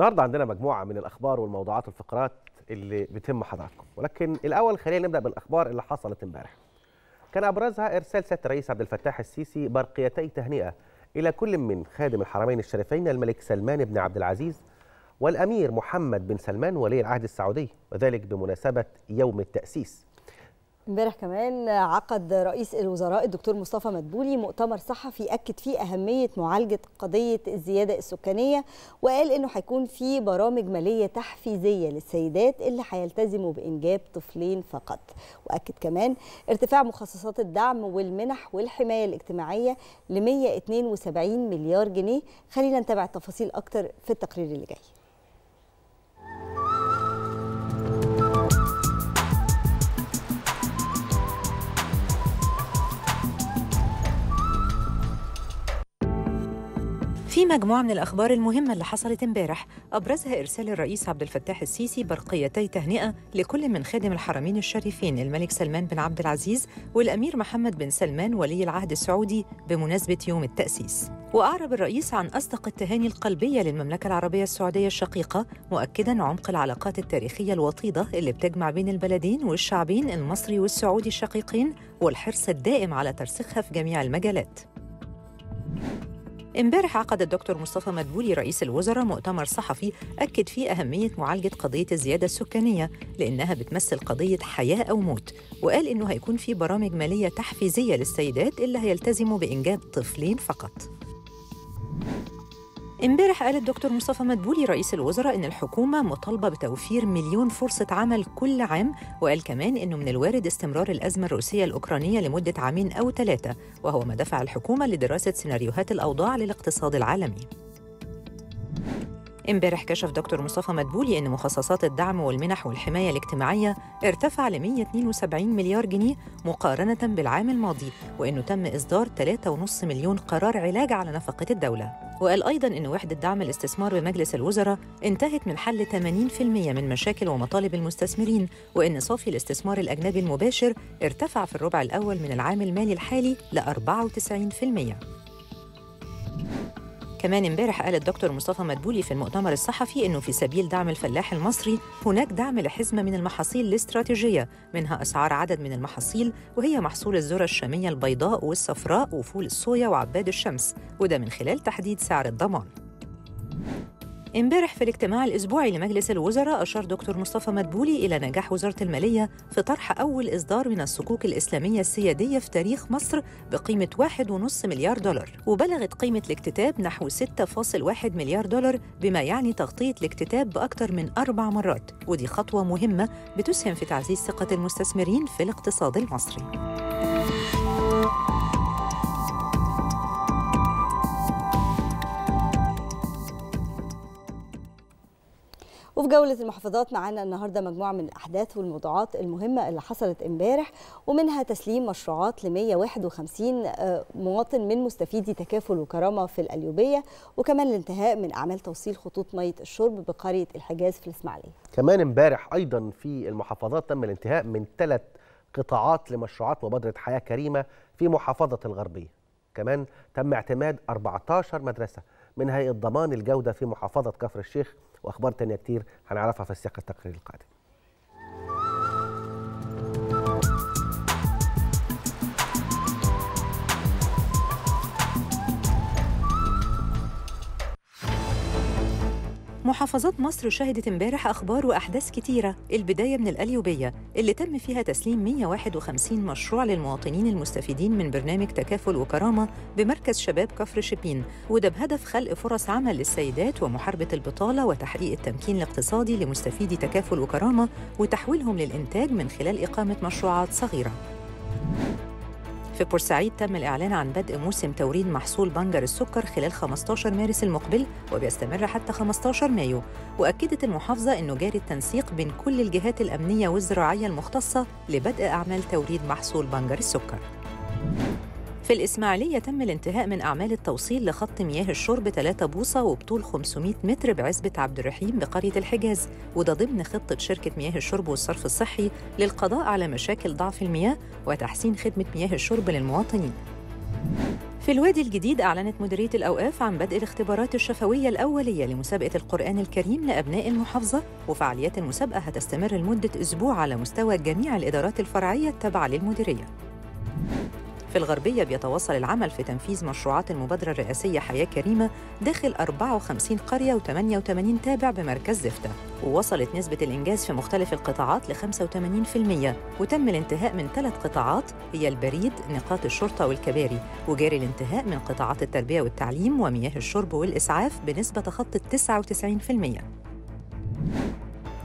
النهارده عندنا مجموعة من الأخبار والموضوعات والفقرات اللي بتهم حضراتكم. ولكن الأول خلينا نبدأ بالأخبار اللي حصلت امبارح. كان أبرزها إرسال سياده الرئيس عبد الفتاح السيسي برقيتي تهنئة إلى كل من خادم الحرمين الشريفين الملك سلمان بن عبد العزيز والأمير محمد بن سلمان ولي العهد السعودي وذلك بمناسبة يوم التأسيس. امبارح كمان عقد رئيس الوزراء الدكتور مصطفى مدبولي مؤتمر صحفي اكد فيه أهمية معالجة قضية الزيادة السكانية وقال إنه هيكون في برامج مالية تحفيزية للسيدات اللي هيلتزموا بإنجاب طفلين فقط. وأكد كمان ارتفاع مخصصات الدعم والمنح والحماية الاجتماعية ل 172 مليار جنيه. خلينا نتابع التفاصيل أكتر في التقرير اللي جاي. في مجموعة من الأخبار المهمة اللي حصلت امبارح. أبرزها إرسال الرئيس عبد الفتاح السيسي برقيتي تهنئة لكل من خادم الحرمين الشريفين الملك سلمان بن عبد العزيز والأمير محمد بن سلمان ولي العهد السعودي بمناسبة يوم التأسيس. وأعرب الرئيس عن أصدق التهاني القلبية للمملكة العربية السعودية الشقيقة مؤكداً عمق العلاقات التاريخية الوطيدة اللي بتجمع بين البلدين والشعبين المصري والسعودي الشقيقين والحرص الدائم على ترسيخها في جميع المجالات. امبارح عقد الدكتور مصطفى مدبولي رئيس الوزراء مؤتمر صحفي أكد فيه أهمية معالجة قضية الزيادة السكانية لأنها بتمثل قضية حياة أو موت وقال إنه هيكون في برامج مالية تحفيزية للسيدات اللي هيلتزموا بإنجاب طفلين فقط. امبارح قال الدكتور مصطفى مدبولي رئيس الوزراء إن الحكومة مطالبة بتوفير مليون فرصة عمل كل عام وقال كمان إنه من الوارد استمرار الأزمة الروسية الأوكرانية لمدة عامين أو ثلاثة وهو ما دفع الحكومة لدراسة سيناريوهات الأوضاع للاقتصاد العالمي. امبارح كشف دكتور مصطفى مدبولي إن مخصصات الدعم والمنح والحماية الاجتماعية ارتفع ل 172 مليار جنيه مقارنة بالعام الماضي وإنه تم إصدار 3.5 مليون قرار علاج على نفقة الدولة. وقال أيضا إن وحدة دعم الاستثمار بمجلس الوزراء انتهت من حل 80% من مشاكل ومطالب المستثمرين وإن صافي الاستثمار الأجنبي المباشر ارتفع في الربع الأول من العام المالي الحالي ل 94% كمان امبارح قال الدكتور مصطفى مدبولي في المؤتمر الصحفي إنه في سبيل دعم الفلاح المصري هناك دعم لحزمة من المحاصيل الاستراتيجية منها إسعار عدد من المحاصيل وهي محصول الذرة الشامية البيضاء والصفراء وفول الصويا وعباد الشمس وده من خلال تحديد سعر الضمان. امبارح في الاجتماع الأسبوعي لمجلس الوزراء أشار دكتور مصطفى مدبولي إلى نجاح وزارة المالية في طرح أول إصدار من الصكوك الإسلامية السيادية في تاريخ مصر بقيمة 1.5 مليار دولار وبلغت قيمة الاكتتاب نحو 6.1 مليار دولار بما يعني تغطية الاكتتاب بأكثر من أربع مرات ودي خطوة مهمة بتسهم في تعزيز ثقة المستثمرين في الاقتصاد المصري. وفي جولة المحافظات معانا النهارده مجموعة من الأحداث والموضوعات المهمة اللي حصلت امبارح ومنها تسليم مشروعات ل 151 مواطن من مستفيدي تكافل وكرامة في القليوبية وكمان الانتهاء من أعمال توصيل خطوط مية الشرب بقرية الحجاز في الإسماعيلية. كمان امبارح أيضا في المحافظات تم الانتهاء من ثلاث قطاعات لمشروعات مبادرة حياة كريمة في محافظة الغربية. كمان تم اعتماد 14 مدرسة من هيئة ضمان الجودة في محافظة كفر الشيخ وأخبار تانية كتير هنعرفها في سياق التقرير القادم. محافظات مصر شهدت امبارح أخبار وأحداث كتيرة. البداية من القليوبيه اللي تم فيها تسليم 151 مشروع للمواطنين المستفيدين من برنامج تكافل وكرامة بمركز شباب كفر شبين وده بهدف خلق فرص عمل للسيدات ومحاربة البطالة وتحقيق التمكين الاقتصادي لمستفيدي تكافل وكرامة وتحويلهم للإنتاج من خلال إقامة مشروعات صغيرة. في بورسعيد تم الإعلان عن بدء موسم توريد محصول بنجر السكر خلال 15 مارس المقبل وبيستمر حتى 15 مايو. وأكدت المحافظة أنه جاري التنسيق بين كل الجهات الأمنية والزراعية المختصة لبدء أعمال توريد محصول بنجر السكر. في الإسماعيلية تم الانتهاء من أعمال التوصيل لخط مياه الشرب 3 بوصة وبطول 500 متر بعزبة عبد الرحيم بقرية الحجاز وده ضمن خطة شركة مياه الشرب والصرف الصحي للقضاء على مشاكل ضعف المياه وتحسين خدمة مياه الشرب للمواطنين. في الوادي الجديد أعلنت مديرية الأوقاف عن بدء الاختبارات الشفوية الأولية لمسابقة القرآن الكريم لأبناء المحافظة وفعاليات المسابقة هتستمر لمدة أسبوع على مستوى جميع الإدارات الفرعية التابعة للمديرية. في الغربية بيتواصل العمل في تنفيذ مشروعات المبادرة الرئاسية حياة كريمة داخل 54 قرية و88 تابع بمركز زفتة ووصلت نسبة الإنجاز في مختلف القطاعات ل 85% وتم الانتهاء من ثلاث قطاعات هي البريد نقاط الشرطة والكباري. وجاري الانتهاء من قطاعات التربية والتعليم ومياه الشرب والإسعاف بنسبة تخطت 99%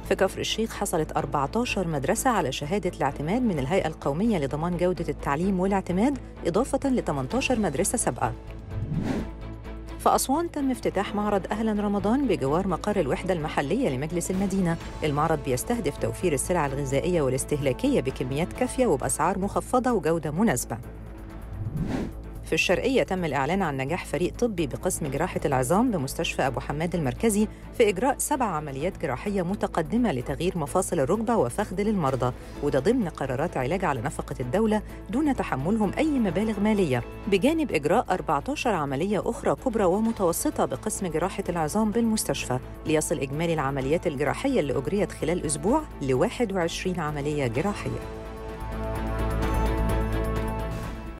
في كفر الشيخ حصلت 14 مدرسة على شهادة الاعتماد من الهيئة القومية لضمان جودة التعليم والاعتماد إضافة ل 18 مدرسة سابقة. في أسوان تم افتتاح معرض أهلا رمضان بجوار مقر الوحدة المحلية لمجلس المدينة المعرض بيستهدف توفير السلع الغذائية والاستهلاكية بكميات كافية وبأسعار مخفضة وجودة مناسبة في الشرقية تم الإعلان عن نجاح فريق طبي بقسم جراحة العظام بمستشفى أبو حماد المركزي في إجراء سبع عمليات جراحية متقدمة لتغيير مفاصل الركبة وفخذ للمرضى وده ضمن قرارات علاج على نفقة الدولة دون تحملهم أي مبالغ مالية. بجانب إجراء 14 عملية أخرى كبرى ومتوسطة بقسم جراحة العظام بالمستشفى ليصل إجمالي العمليات الجراحية اللي أجريت خلال أسبوع ل 21 عملية جراحية.